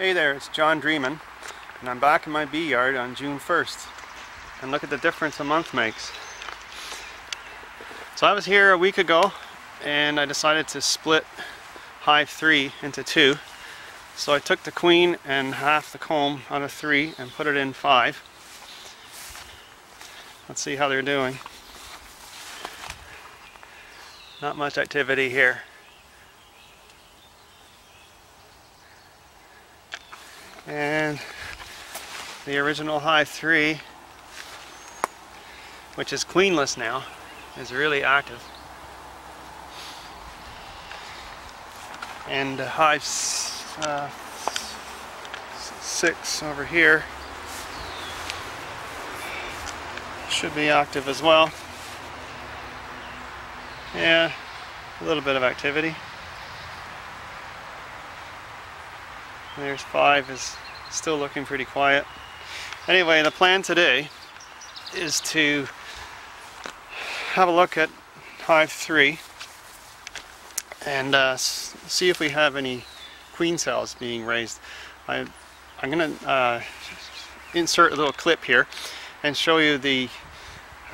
Hey there, it's John Drieman, and I'm back in my bee yard on June 1st. And look at the difference a month makes. So I was here a week ago, and I decided to split hive 3 into two. So I took the queen and half the comb out of 3 and put it in 5. Let's see how they're doing. Not much activity here. And the original Hive 3 which is queenless now is really active. And Hive uh, 6 over here should be active as well. Yeah a little bit of activity There's five is still looking pretty quiet. Anyway, the plan today is to have a look at hive three and uh, see if we have any queen cells being raised. I, I'm going to uh, insert a little clip here and show you the,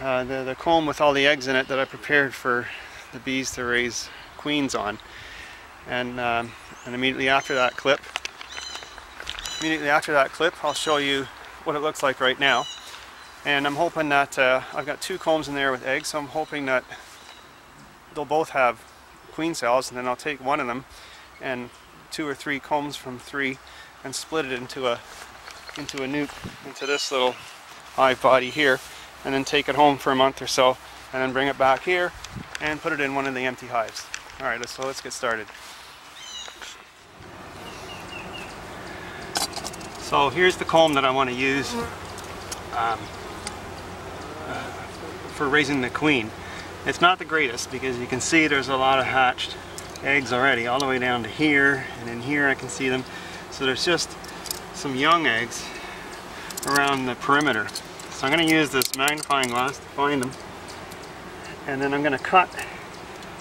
uh, the, the comb with all the eggs in it that I prepared for the bees to raise queens on. And, um, and immediately after that clip, immediately after that clip I'll show you what it looks like right now. And I'm hoping that uh, I've got two combs in there with eggs so I'm hoping that they'll both have queen cells and then I'll take one of them and two or three combs from three and split it into a into a nuc into this little hive body here and then take it home for a month or so and then bring it back here and put it in one of the empty hives. Alright so let's get started So here's the comb that I want to use um, uh, for raising the queen. It's not the greatest because you can see there's a lot of hatched eggs already all the way down to here and in here I can see them. So there's just some young eggs around the perimeter. So I'm going to use this magnifying glass to find them and then I'm going to cut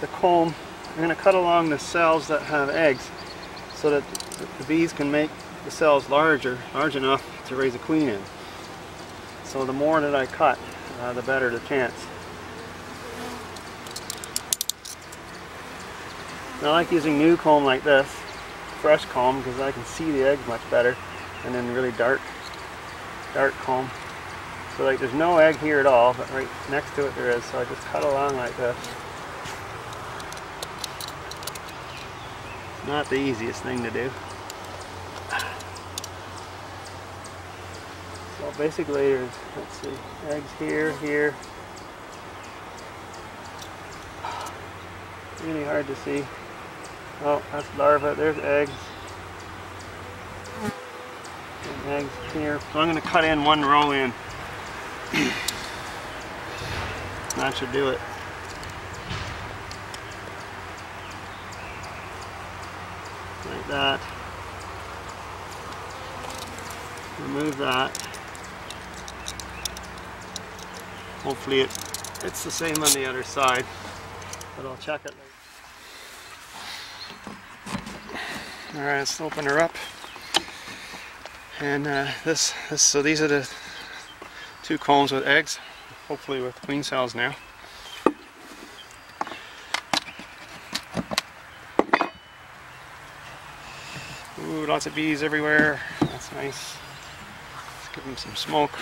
the comb, I'm going to cut along the cells that have eggs so that the bees can make the cell's larger, large enough to raise a queen in. So the more that I cut, uh, the better the chance. I like using new comb like this, fresh comb, because I can see the eggs much better, and then really dark, dark comb. So like there's no egg here at all, but right next to it there is, so I just cut along like this. Not the easiest thing to do. Basically there's, let's see, eggs here, here. Really hard to see. Oh, that's larva, there's eggs. And eggs here. So I'm going to cut in one row in. that should do it. Like that. Remove that. Hopefully it, it's the same on the other side, but I'll check it later. Alright, let's open her up. And uh, this, this, so these are the two combs with eggs, hopefully with queen cells now. Ooh, lots of bees everywhere. That's nice. Let's give them some smoke.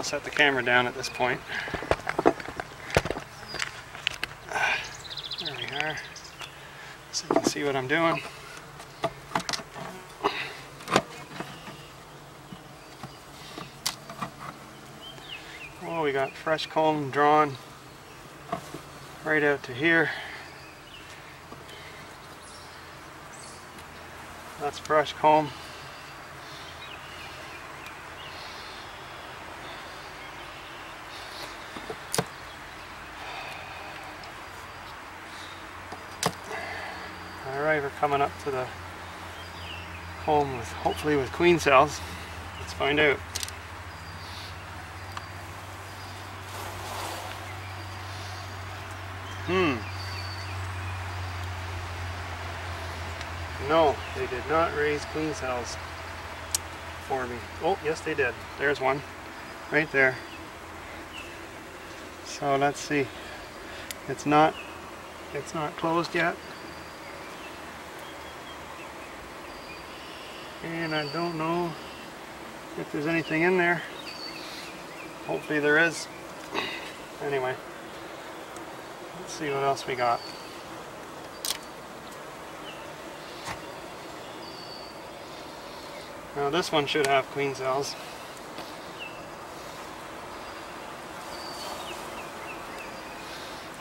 I'll set the camera down at this point. There we are. So you can see what I'm doing. Oh, we got fresh comb drawn right out to here. That's fresh comb. coming up to the home with hopefully with queen cells. Let's find out. Hmm. No, they did not raise queen cells for me. Oh, yes they did. There's one. Right there. So let's see. It's not it's not closed yet. And I don't know if there's anything in there. Hopefully there is. Anyway, let's see what else we got. Now this one should have queen cells.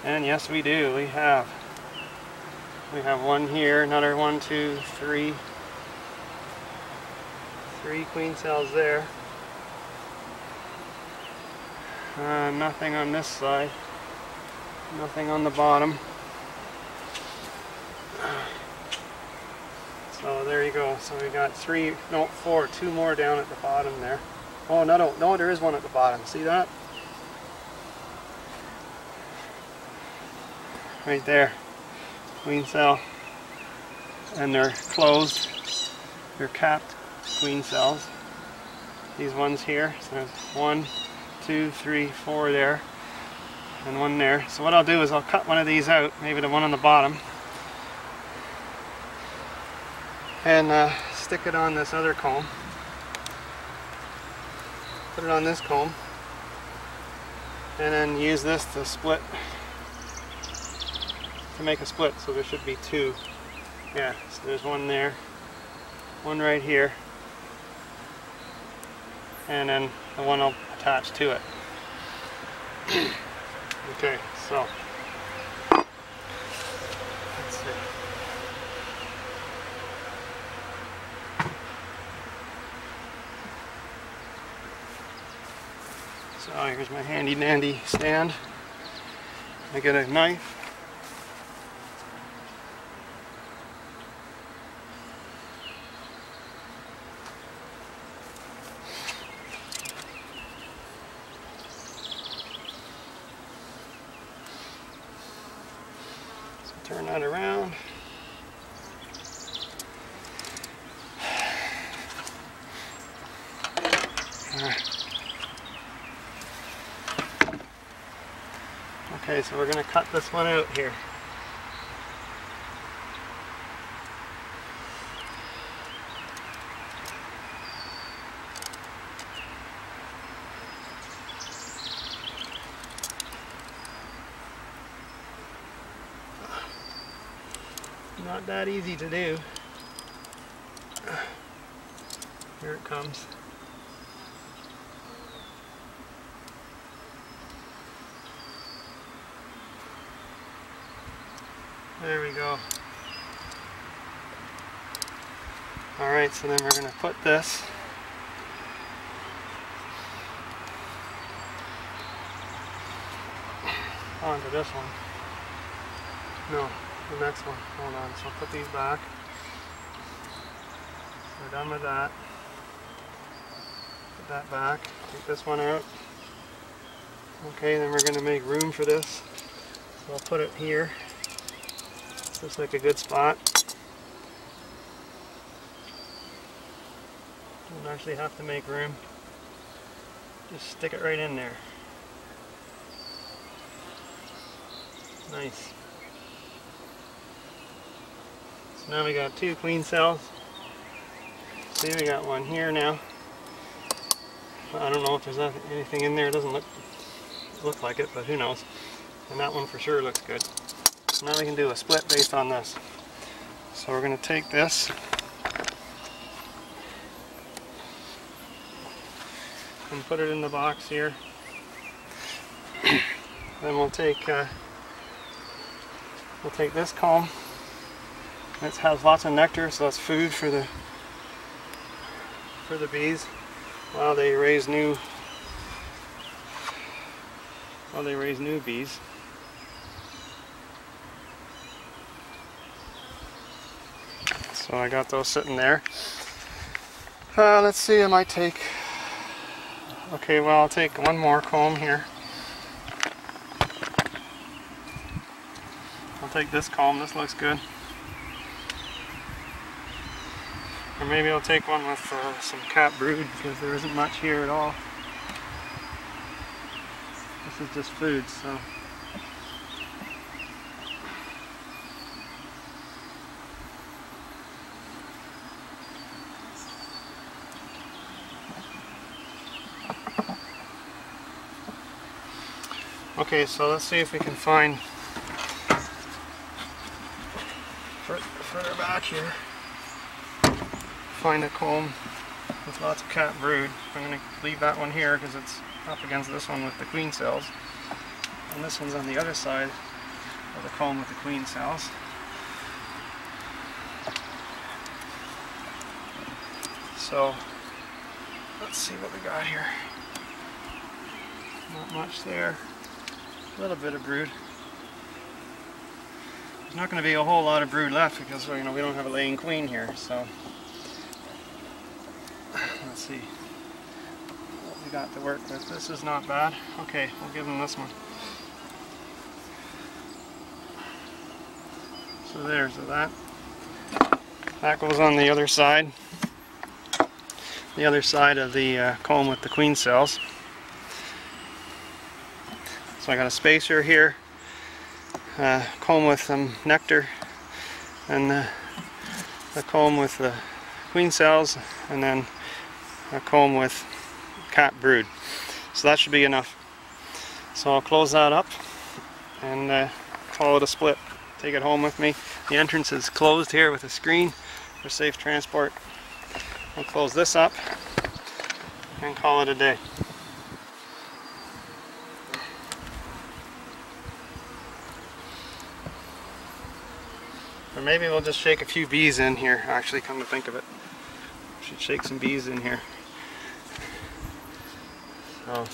And yes we do, we have. We have one here, another one, two, three. Three queen cells there. Uh, nothing on this side. Nothing on the bottom. So there you go. So we got three, no, four, two more down at the bottom there. Oh, no, no, no, there is one at the bottom. See that? Right there. Queen cell. And they're closed. They're capped queen cells. These ones here. So there's one, two, three, four there. And one there. So what I'll do is I'll cut one of these out, maybe the one on the bottom and uh, stick it on this other comb. Put it on this comb and then use this to split to make a split so there should be two yeah so there's one there one right here and then the one I'll attach to it okay so So here's my handy dandy stand. I get a knife. So turn that around. All right. Okay, so we're going to cut this one out here. Not that easy to do. Here it comes. There we go. Alright, so then we're going to put this onto this one. No, the next one. Hold on. So I'll put these back. We're done with that. Put that back. Take this one out. Okay, then we're going to make room for this. So I'll put it here. Looks like a good spot. Don't actually have to make room. Just stick it right in there. Nice. So now we got two queen cells. See, we got one here now. I don't know if there's anything in there. It doesn't look look like it, but who knows. And that one for sure looks good. So now we can do a split based on this. So we're going to take this and put it in the box here. then we'll take uh, we'll take this comb. It has lots of nectar, so that's food for the for the bees while they raise new while they raise new bees. So I got those sitting there. Uh, let's see, I might take, okay, well I'll take one more comb here. I'll take this comb, this looks good. Or maybe I'll take one with uh, some capped brood because there isn't much here at all. This is just food, so. Okay, so let's see if we can find further back here find a comb with lots of capped brood. I'm going to leave that one here because it's up against this one with the queen cells. And this one's on the other side of the comb with the queen cells. So let's see what we got here. Not much there. A little bit of brood. There's not going to be a whole lot of brood left because you know we don't have a laying queen here. So let's see what we got to work with. This is not bad. Okay, we'll give them this one. So there's that that goes on the other side. The other side of the uh, comb with the queen cells. So I got a spacer here, uh, comb with some nectar, and the, the comb with the queen cells, and then a comb with capped brood. So that should be enough. So I'll close that up and uh, call it a split. Take it home with me. The entrance is closed here with a screen for safe transport. I'll close this up and call it a day. Or maybe we'll just shake a few bees in here, actually come to think of it. Should shake some bees in here. So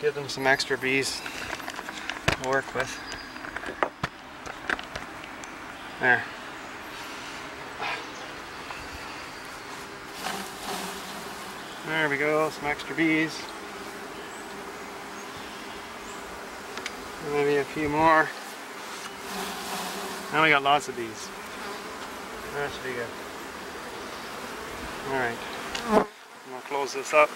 give them some extra bees to work with. There. There we go, some extra bees. Maybe a few more. Now we got lots of bees. That should be good. Alright. I'm gonna close this up.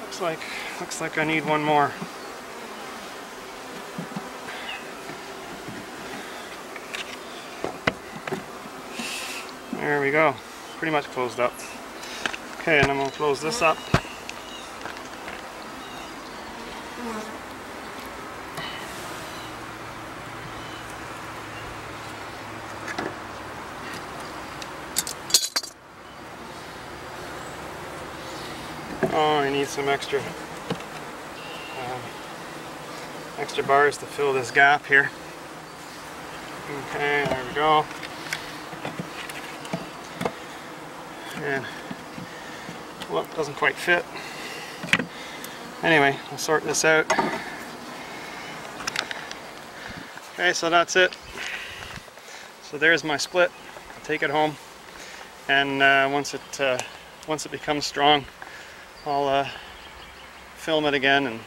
Looks like looks like I need one more. There we go. Pretty much closed up. Okay, and I'm going to close this up. Oh, I need some extra uh, extra bars to fill this gap here. Okay, there we go. And well, doesn't quite fit. Anyway, I'll sort this out. Okay, so that's it. So there's my split. I'll take it home, and uh, once it uh, once it becomes strong, I'll uh, film it again and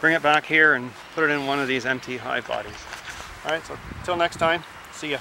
bring it back here and put it in one of these empty hive bodies. Alright, so until next time, see ya.